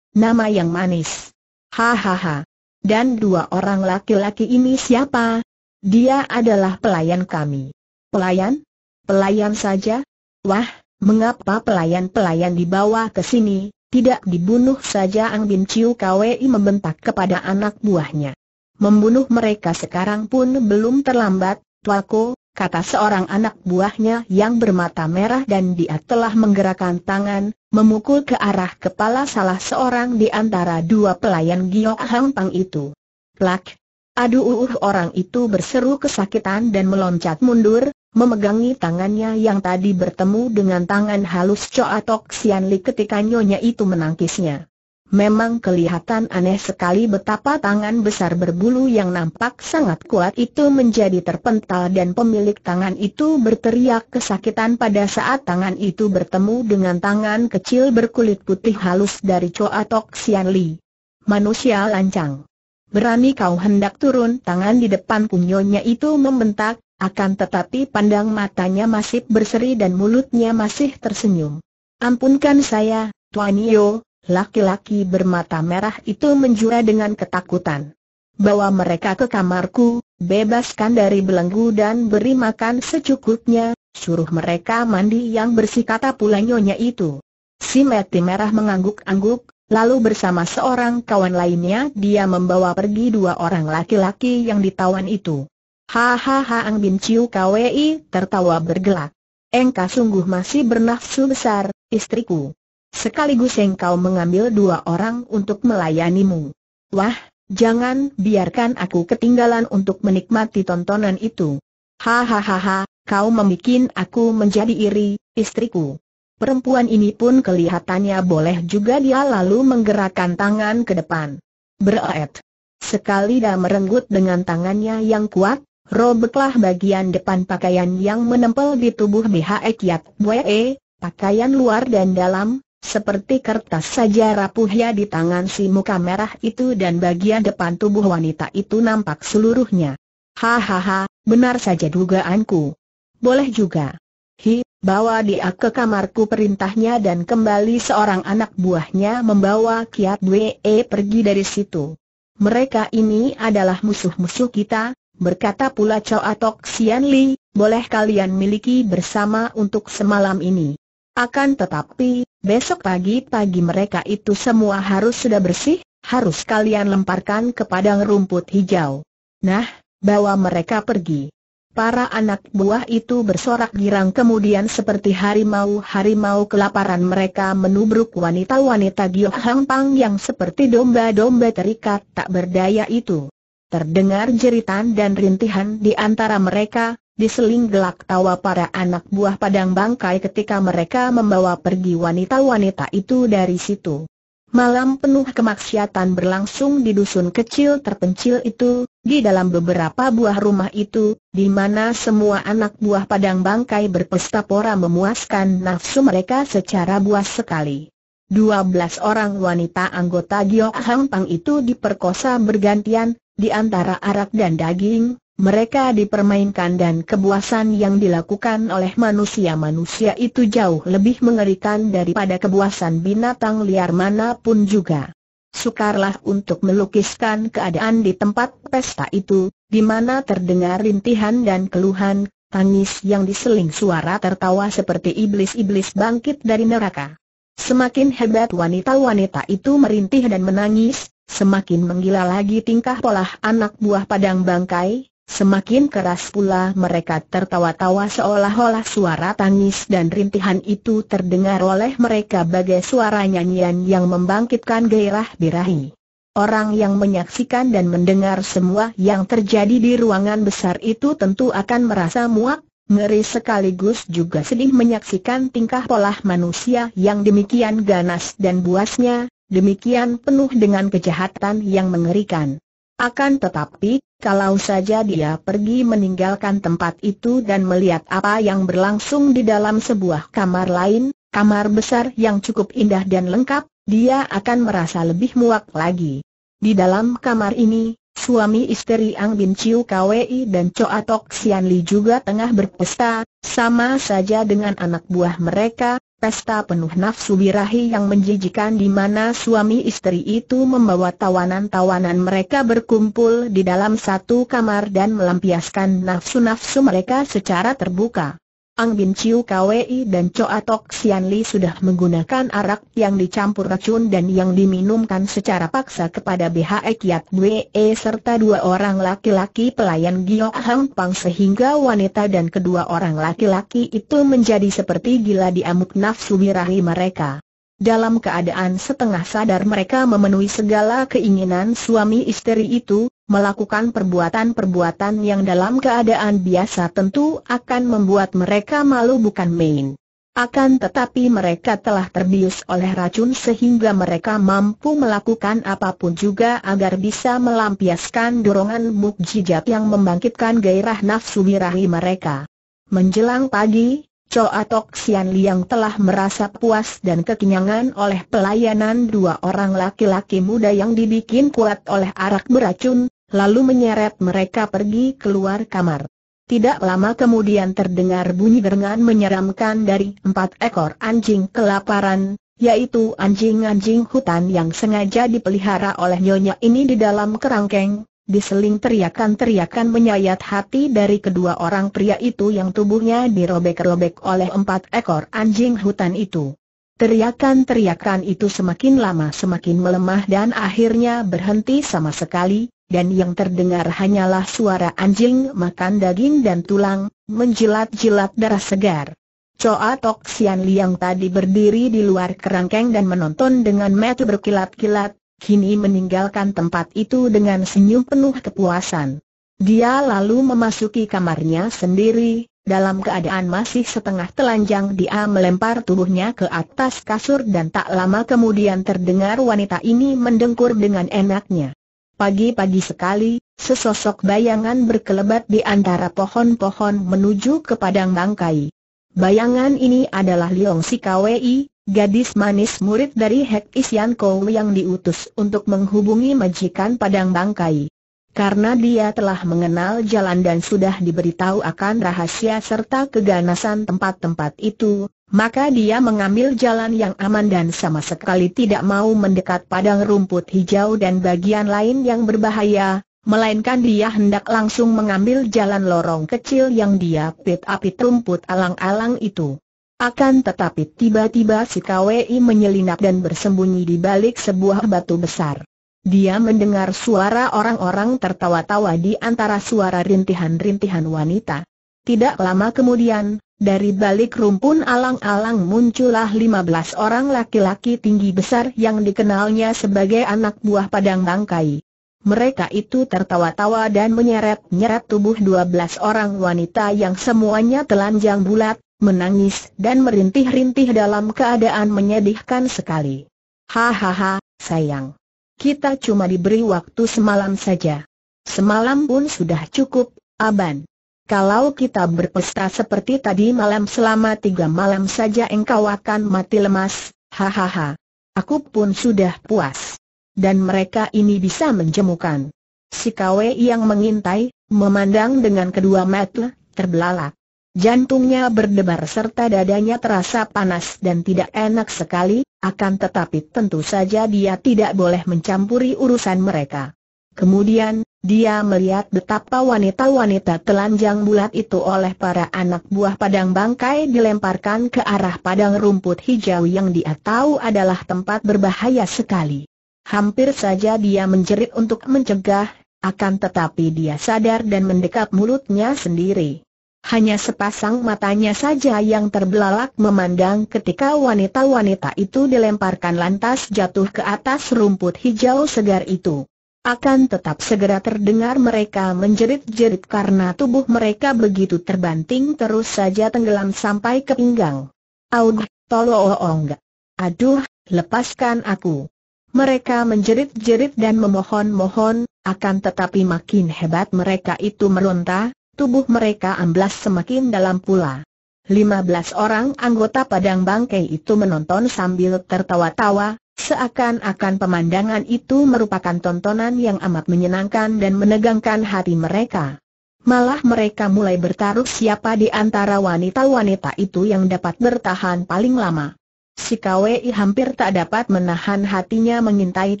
Nama yang manis. Hahaha. Dan dua orang laki-laki ini siapa? Dia adalah pelayan kami. Pelayan? Pelayan saja? Wah, Mengapa pelayan-pelayan dibawa ke sini, tidak dibunuh saja Ang Bin Chiu KWI membentak kepada anak buahnya. Membunuh mereka sekarang pun belum terlambat, tuaku, kata seorang anak buahnya yang bermata merah dan dia telah menggerakkan tangan, memukul ke arah kepala salah seorang di antara dua pelayan Giok Hang Pang itu. Plak! Aduh uh, orang itu berseru kesakitan dan meloncat mundur, memegangi tangannya yang tadi bertemu dengan tangan halus Choa Tok Sian Li ketika nyonya itu menangkisnya. Memang kelihatan aneh sekali betapa tangan besar berbulu yang nampak sangat kuat itu menjadi terpental dan pemilik tangan itu berteriak kesakitan pada saat tangan itu bertemu dengan tangan kecil berkulit putih halus dari Choa Tok Sian Li. Manusia lancang. Berani kau hendak turun tangan di depan kunyonya itu membentak, akan tetapi pandang matanya masih berseri dan mulutnya masih tersenyum. Ampunkan saya, Tuan Yo, laki-laki bermata merah itu menjura dengan ketakutan. Bawa mereka ke kamarku, bebaskan dari belenggu dan beri makan secukupnya, suruh mereka mandi yang bersih kata pula nyonya itu. Si Meti Merah mengangguk-angguk, lalu bersama seorang kawan lainnya dia membawa pergi dua orang laki-laki yang ditawan itu. Hahaha Ang Bin Chiu KWI tertawa bergelak. Engkau sungguh masih bernafsu besar, istriku. Sekaligus engkau mengambil dua orang untuk melayanimu. Wah, jangan biarkan aku ketinggalan untuk menikmati tontonan itu. Hahaha, kau membuat aku menjadi iri, istriku. Perempuan ini pun kelihatannya boleh juga dia lalu menggerakkan tangan ke depan. Berat. Sekali dia merenggut dengan tangannya yang kuat, Robeklah bagian depan pakaian yang menempel di tubuh BHE Kiat Bwe, pakaian luar dan dalam, seperti kertas saja rapuhnya di tangan si muka merah itu dan bagian depan tubuh wanita itu nampak seluruhnya. Hahaha, benar saja dugaanku. Boleh juga. Hi, bawa dia ke kamarku perintahnya dan kembali seorang anak buahnya membawa Kiat Bwe pergi dari situ. Mereka ini adalah musuh-musuh kita, Berkata pula Chow Atok Sian Li, boleh kalian miliki bersama untuk semalam ini. Akan tetapi, besok pagi-pagi mereka itu semua harus sudah bersih, harus kalian lemparkan ke padang rumput hijau. Nah, bawa mereka pergi. Para anak buah itu bersorak girang kemudian seperti harimau-harimau kelaparan mereka menubruk wanita-wanita Giok Hang Pang yang seperti domba-domba terikat tak berdaya itu. Terdengar jeritan dan rintihan di antara mereka, diseling gelak tawa para anak buah padang bangkai ketika mereka membawa pergi wanita-wanita itu dari situ. Malam penuh kemaksiatan berlangsung di dusun kecil terpencil itu, di dalam beberapa buah rumah itu, di mana semua anak buah padang bangkai berpesta pora memuaskan nafsu mereka secara buas sekali. Dua belas orang wanita anggota Giok Hang Pang itu diperkosa bergantian, di antara arak dan daging, mereka dipermainkan dan kebuasan yang dilakukan oleh manusia-manusia itu jauh lebih mengerikan daripada kebuasan binatang liar mana pun juga. sukarlah untuk melukiskan keadaan di tempat pesta itu, di mana terdengar rintihan dan keluhan, tangis yang diseling suara tertawa seperti iblis-iblis bangkit dari neraka. Semakin hebat wanita-wanita itu merintih dan menangis, semakin menggila lagi tingkah pola anak buah padang bangkai, Semakin keras pula mereka tertawa-tawa seolah-olah suara tangis dan rintihan itu terdengar oleh mereka bagai suara nyanyian yang membangkitkan gairah birahi. Orang yang menyaksikan dan mendengar semua yang terjadi di ruangan besar itu tentu akan merasa muak, ngeri sekaligus juga sedih menyaksikan tingkah pola manusia yang demikian ganas dan buasnya, demikian penuh dengan kejahatan yang mengerikan. Akan tetapi, kalau saja dia pergi meninggalkan tempat itu dan melihat apa yang berlangsung di dalam sebuah kamar lain, kamar besar yang cukup indah dan lengkap, dia akan merasa lebih muak lagi. Di dalam kamar ini, suami istri Ang Bin Chiu KWI dan Choa Tok Sian Li juga tengah berpesta, sama saja dengan anak buah mereka, pesta penuh nafsu birahi yang menjijikan di mana suami istri itu membawa tawanan-tawanan mereka berkumpul di dalam satu kamar dan melampiaskan nafsu-nafsu mereka secara terbuka. Ang Bin Chiu KWI dan Choa Tok Sian Li sudah menggunakan arak yang dicampur racun dan yang diminumkan secara paksa kepada BH Kiat Bwe serta dua orang laki-laki pelayan Giok Hang Pang sehingga wanita dan kedua orang laki-laki itu menjadi seperti gila di amuk nafsu birahi mereka. Dalam keadaan setengah sadar mereka memenuhi segala keinginan suami istri itu, Melakukan perbuatan-perbuatan yang dalam keadaan biasa tentu akan membuat mereka malu bukan main. Akan tetapi mereka telah terbius oleh racun sehingga mereka mampu melakukan apa pun juga agar bisa melampiaskan dorongan mukjizat yang membangkitkan gairah nafsu birahi mereka. Menjelang pagi, Choa Tok Sian Liang telah merasa puas dan kekenyangan oleh pelayanan dua orang laki-laki muda yang dibikin kuat oleh arak beracun, lalu menyeret mereka pergi keluar kamar. Tidak lama kemudian terdengar bunyi gerengan menyeramkan dari empat ekor anjing kelaparan, yaitu anjing-anjing hutan yang sengaja dipelihara oleh nyonya ini di dalam kerangkeng, diseling teriakan-teriakan menyayat hati dari kedua orang pria itu yang tubuhnya dirobek-robek oleh empat ekor anjing hutan itu. Teriakan-teriakan itu semakin lama semakin melemah dan akhirnya berhenti sama sekali, dan yang terdengar hanyalah suara anjing makan daging dan tulang, menjilat-jilat darah segar. Choa Tok Sian Liang tadi berdiri di luar kerangkeng dan menonton dengan mata berkilat-kilat, kini meninggalkan tempat itu dengan senyum penuh kepuasan. Dia lalu memasuki kamarnya sendiri, dalam keadaan masih setengah telanjang dia melempar tubuhnya ke atas kasur dan tak lama kemudian terdengar wanita ini mendengkur dengan enaknya. Pagi-pagi sekali, sesosok bayangan berkelebat di antara pohon-pohon menuju ke padang bangkai. Bayangan ini adalah Liong Si Kwei, Gadis manis murid dari Hek Isian Kou yang diutus untuk menghubungi majikan Padang Bangkai. Karena dia telah mengenal jalan dan sudah diberitahu akan rahasia serta keganasan tempat-tempat itu, maka dia mengambil jalan yang aman dan sama sekali tidak mau mendekat padang rumput hijau dan bagian lain yang berbahaya, melainkan dia hendak langsung mengambil jalan lorong kecil yang dia pit-apit rumput alang-alang itu. Akan tetapi tiba-tiba si KWI menyelinap dan bersembunyi di balik sebuah batu besar. Dia mendengar suara orang-orang tertawa-tawa di antara suara rintihan-rintihan wanita. Tidak lama kemudian, dari balik rumpun alang-alang muncullah 15 orang laki-laki tinggi besar yang dikenalnya sebagai anak buah padang bangkai. Mereka itu tertawa-tawa dan menyeret-nyeret tubuh 12 orang wanita yang semuanya telanjang bulat, menangis dan merintih-rintih dalam keadaan menyedihkan sekali. Hahaha, sayang. Kita cuma diberi waktu semalam saja. Semalam pun sudah cukup, Aban. Kalau kita berpesta seperti tadi malam selama tiga malam saja engkau akan mati lemas, hahaha. Aku pun sudah puas. Dan mereka ini bisa menjemukan. Si Kawe yang mengintai, memandang dengan kedua mata, terbelalak. Jantungnya berdebar serta dadanya terasa panas dan tidak enak sekali, akan tetapi tentu saja dia tidak boleh mencampuri urusan mereka. Kemudian, dia melihat betapa wanita-wanita telanjang bulat itu oleh para anak buah padang bangkai dilemparkan ke arah padang rumput hijau yang dia tahu adalah tempat berbahaya sekali. Hampir saja dia menjerit untuk mencegah, akan tetapi dia sadar dan mendekap mulutnya sendiri. Hanya sepasang matanya saja yang terbelalak memandang ketika wanita-wanita itu dilemparkan lantas jatuh ke atas rumput hijau segar itu. Akan tetap segera terdengar mereka menjerit-jerit karena tubuh mereka begitu terbanting terus saja tenggelam sampai ke pinggang. Aud, tolong Aduh, lepaskan aku. Mereka menjerit-jerit dan memohon-mohon, akan tetapi makin hebat mereka itu meronta, tubuh mereka amblas semakin dalam pula. 15 orang anggota padang bangkai itu menonton sambil tertawa-tawa, seakan-akan pemandangan itu merupakan tontonan yang amat menyenangkan dan menegangkan hati mereka. Malah mereka mulai bertaruh siapa di antara wanita-wanita itu yang dapat bertahan paling lama. Si KWI hampir tak dapat menahan hatinya mengintai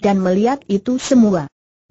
dan melihat itu semua.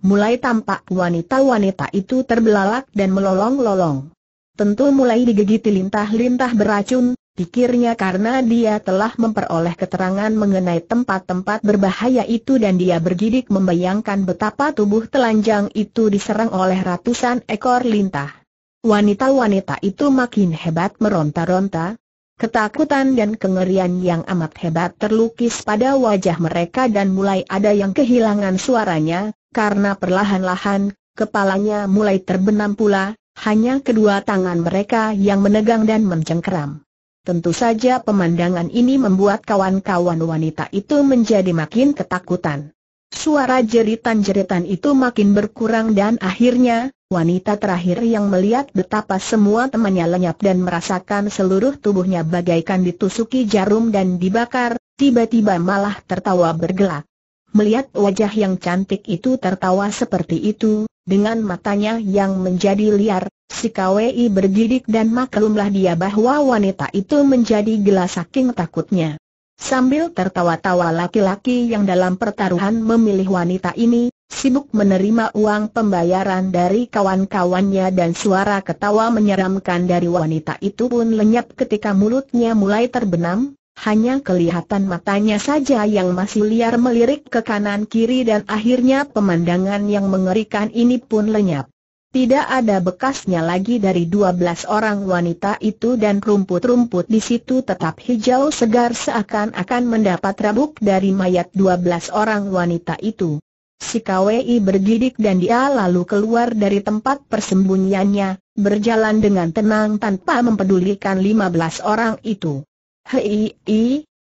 Mulai tampak wanita-wanita itu terbelalak dan melolong-lolong. Tentu mulai digigiti lintah-lintah beracun, pikirnya karena dia telah memperoleh keterangan mengenai tempat-tempat berbahaya itu dan dia bergidik membayangkan betapa tubuh telanjang itu diserang oleh ratusan ekor lintah. Wanita-wanita itu makin hebat meronta-ronta, Ketakutan dan kengerian yang amat hebat terlukis pada wajah mereka dan mulai ada yang kehilangan suaranya, karena perlahan-lahan, kepalanya mulai terbenam pula, hanya kedua tangan mereka yang menegang dan mencengkeram. Tentu saja pemandangan ini membuat kawan-kawan wanita itu menjadi makin ketakutan. Suara jeritan-jeritan itu makin berkurang dan akhirnya, wanita terakhir yang melihat betapa semua temannya lenyap dan merasakan seluruh tubuhnya bagaikan ditusuki jarum dan dibakar, tiba-tiba malah tertawa bergelak. Melihat wajah yang cantik itu tertawa seperti itu, dengan matanya yang menjadi liar, si KWI bergidik dan maklumlah dia bahwa wanita itu menjadi gila saking takutnya. Sambil tertawa-tawa laki-laki yang dalam pertaruhan memilih wanita ini, sibuk menerima uang pembayaran dari kawan-kawannya dan suara ketawa menyeramkan dari wanita itu pun lenyap ketika mulutnya mulai terbenam, hanya kelihatan matanya saja yang masih liar melirik ke kanan kiri dan akhirnya pemandangan yang mengerikan ini pun lenyap. Tidak ada bekasnya lagi dari 12 orang wanita itu dan rumput-rumput di situ tetap hijau segar seakan-akan mendapat rabuk dari mayat 12 orang wanita itu. Si KWI bergidik dan dia lalu keluar dari tempat persembunyiannya, berjalan dengan tenang tanpa mempedulikan 15 orang itu. Hei,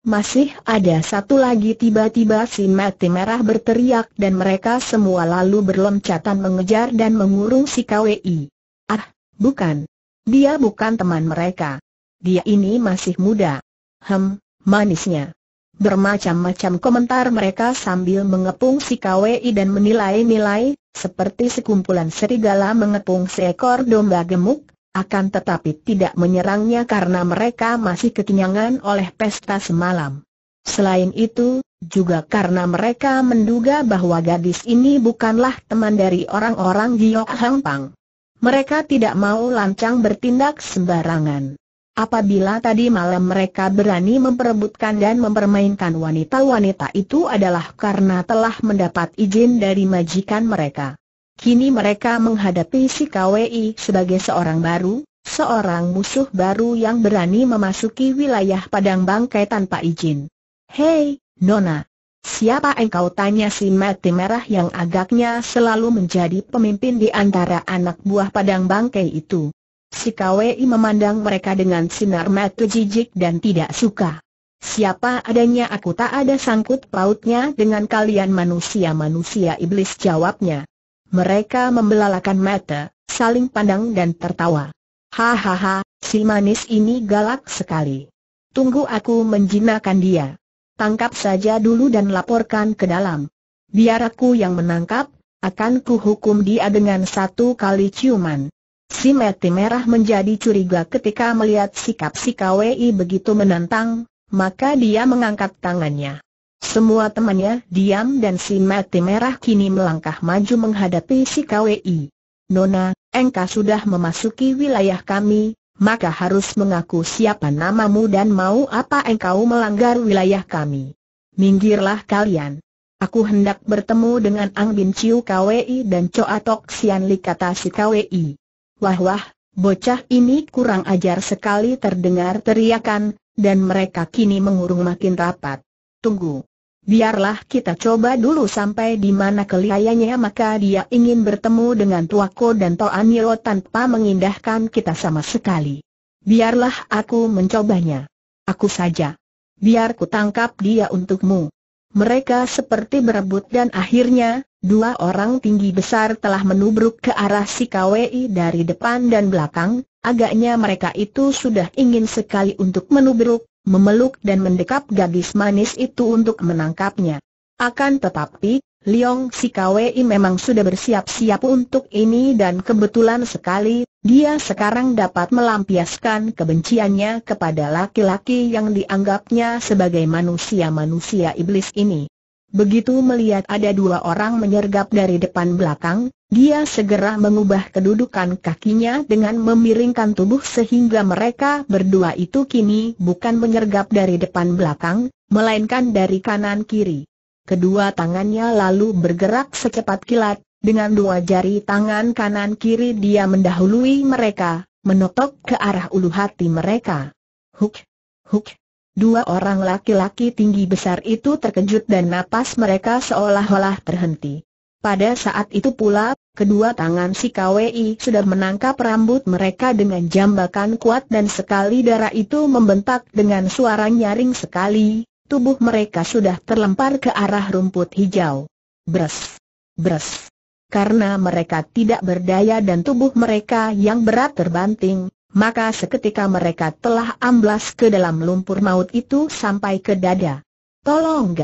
masih ada satu lagi tiba-tiba si mati merah berteriak dan mereka semua lalu berloncatan mengejar dan mengurung si KWI. Ah, bukan. Dia bukan teman mereka. Dia ini masih muda. Hem, manisnya. Bermacam-macam komentar mereka sambil mengepung si KWI dan menilai-nilai, seperti sekumpulan serigala mengepung seekor domba gemuk, akan tetapi tidak menyerangnya karena mereka masih kekenyangan oleh pesta semalam. Selain itu, juga karena mereka menduga bahwa gadis ini bukanlah teman dari orang-orang Giok Hang Pang. Mereka tidak mau lancang bertindak sembarangan. Apabila tadi malam mereka berani memperebutkan dan mempermainkan wanita-wanita itu adalah karena telah mendapat izin dari majikan mereka. Kini mereka menghadapi si KWI sebagai seorang baru, seorang musuh baru yang berani memasuki wilayah padang bangkai tanpa izin. Hei, Nona! Siapa engkau tanya si mati merah yang agaknya selalu menjadi pemimpin di antara anak buah padang bangkai itu. Si KWI memandang mereka dengan sinar mata jijik dan tidak suka. Siapa adanya aku tak ada sangkut pautnya dengan kalian manusia-manusia iblis jawabnya. Mereka membelalakan mata, saling pandang dan tertawa. Hahaha, si manis ini galak sekali. Tunggu aku menjinakkan dia. Tangkap saja dulu dan laporkan ke dalam. Biar aku yang menangkap, akan kuhukum dia dengan satu kali ciuman. Si mati merah menjadi curiga ketika melihat sikap si KWI begitu menantang, maka dia mengangkat tangannya. Semua temannya diam dan si mati merah kini melangkah maju menghadapi si KWI. Nona, engkau sudah memasuki wilayah kami, maka harus mengaku siapa namamu dan mau apa engkau melanggar wilayah kami. Minggirlah kalian. Aku hendak bertemu dengan Ang Bin Chiu KWI dan Choa Tok Sian Li kata si KWI. Wah wah, bocah ini kurang ajar sekali terdengar teriakan, dan mereka kini mengurung makin rapat. Tunggu. Biarlah kita coba dulu sampai di mana kelihayannya maka dia ingin bertemu dengan Tuako dan Toaniro tanpa mengindahkan kita sama sekali. Biarlah aku mencobanya. Aku saja. Biar ku tangkap dia untukmu. Mereka seperti berebut dan akhirnya, dua orang tinggi besar telah menubruk ke arah si KWI dari depan dan belakang, agaknya mereka itu sudah ingin sekali untuk menubruk, memeluk dan mendekap gadis manis itu untuk menangkapnya. Akan tetapi, Liong si KWI memang sudah bersiap-siap untuk ini dan kebetulan sekali, dia sekarang dapat melampiaskan kebenciannya kepada laki-laki yang dianggapnya sebagai manusia-manusia iblis ini. Begitu melihat ada dua orang menyergap dari depan belakang, dia segera mengubah kedudukan kakinya dengan memiringkan tubuh sehingga mereka berdua itu kini bukan menyergap dari depan belakang, melainkan dari kanan kiri. Kedua tangannya lalu bergerak secepat kilat, dengan dua jari tangan kanan kiri dia mendahului mereka, menotok ke arah ulu hati mereka. Huk! Huk! Dua orang laki-laki tinggi besar itu terkejut dan napas mereka seolah-olah terhenti. Pada saat itu pula, kedua tangan si KWI sudah menangkap rambut mereka dengan jambakan kuat dan sekali darah itu membentak dengan suara nyaring sekali, tubuh mereka sudah terlempar ke arah rumput hijau. Bres! Bres! Karena mereka tidak berdaya dan tubuh mereka yang berat terbanting, maka seketika mereka telah amblas ke dalam lumpur maut itu sampai ke dada. Tolong!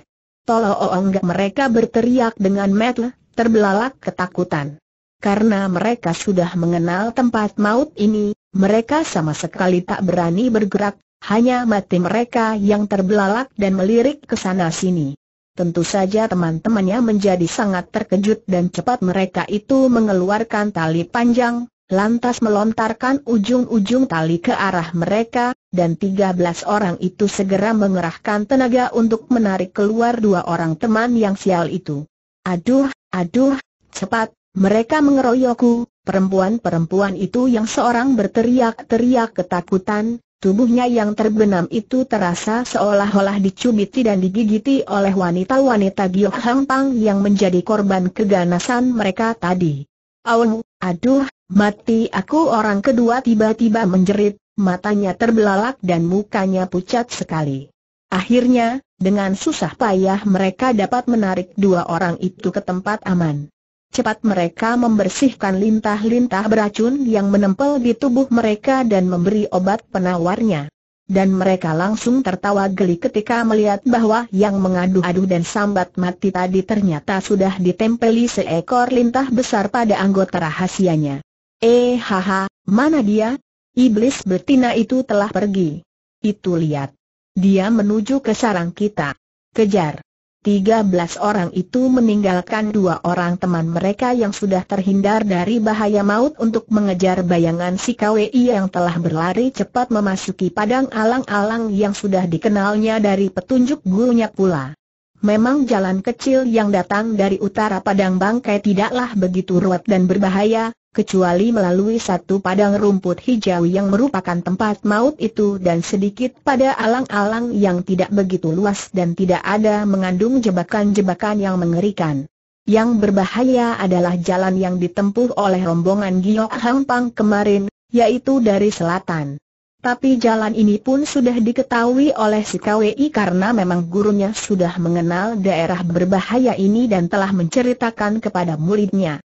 Tolong enggak mereka berteriak dengan metle, terbelalak ketakutan. Karena mereka sudah mengenal tempat maut ini, mereka sama sekali tak berani bergerak, hanya mati mereka yang terbelalak dan melirik ke sana sini. Tentu saja teman-temannya menjadi sangat terkejut dan cepat mereka itu mengeluarkan tali panjang, lantas melontarkan ujung-ujung tali ke arah mereka, dan 13 orang itu segera mengerahkan tenaga untuk menarik keluar dua orang teman yang sial itu. Aduh, aduh, cepat, mereka mengeroyokku, perempuan-perempuan itu yang seorang berteriak-teriak ketakutan, Tubuhnya yang terbenam itu terasa seolah-olah dicubiti dan digigiti oleh wanita-wanita Giok Hang Pang yang menjadi korban keganasan mereka tadi. Aung, aduh, mati aku orang kedua tiba-tiba menjerit, matanya terbelalak dan mukanya pucat sekali. Akhirnya, dengan susah payah mereka dapat menarik dua orang itu ke tempat aman. Cepat mereka membersihkan lintah-lintah beracun yang menempel di tubuh mereka dan memberi obat penawarnya. Dan mereka langsung tertawa geli ketika melihat bahwa yang mengadu-adu dan sambat mati tadi ternyata sudah ditempeli seekor lintah besar pada anggota rahasianya. Eh mana dia? Iblis betina itu telah pergi. Itu lihat. Dia menuju ke sarang kita. Kejar. Tiga belas orang itu meninggalkan dua orang teman mereka yang sudah terhindar dari bahaya maut untuk mengejar bayangan si KWI yang telah berlari cepat memasuki padang alang-alang yang sudah dikenalnya dari petunjuk gurunya pula. Memang jalan kecil yang datang dari utara padang bangkai tidaklah begitu ruwet dan berbahaya, kecuali melalui satu padang rumput hijau yang merupakan tempat maut itu dan sedikit pada alang-alang yang tidak begitu luas dan tidak ada mengandung jebakan-jebakan yang mengerikan. Yang berbahaya adalah jalan yang ditempuh oleh rombongan Giok Hang Pang kemarin, yaitu dari selatan. Tapi jalan ini pun sudah diketahui oleh si KWI karena memang gurunya sudah mengenal daerah berbahaya ini dan telah menceritakan kepada muridnya.